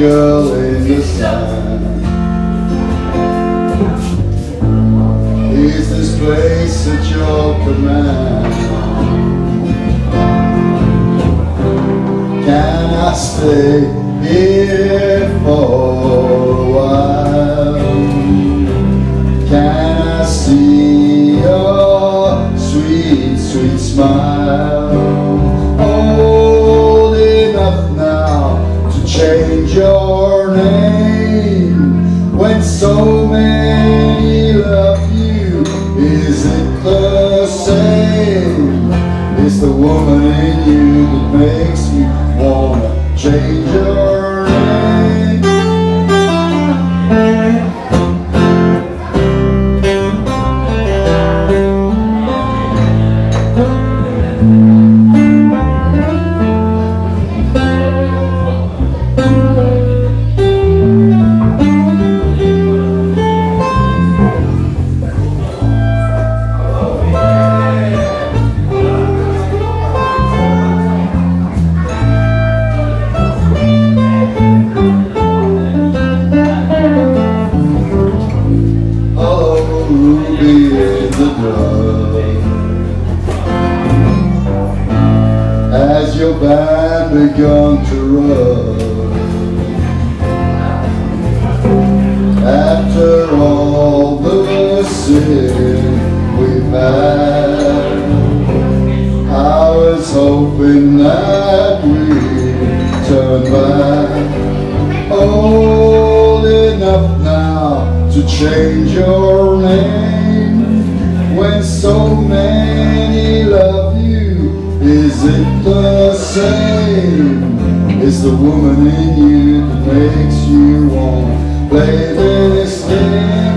girl in the sand. Is this place at your command? Can I stay here for change your name when so many love you. Is it the same? It's the woman in you that makes you wanna change your name. Band begun to run. After all the sin we've had I was hoping that we'd turn back. Old enough now to change your name it the same? It's the woman in you that makes you want to play this game?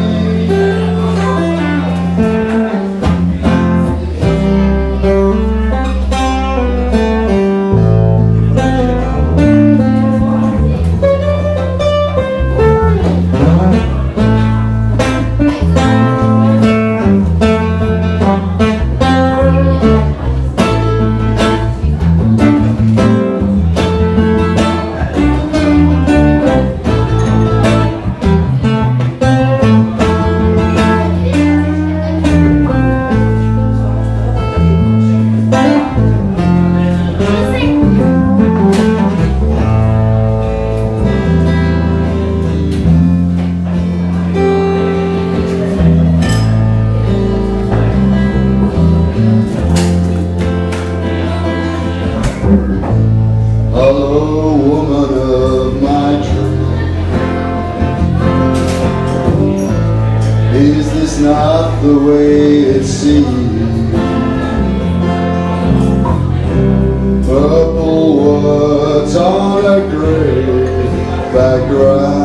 The way it seems? Purple words on a gray background.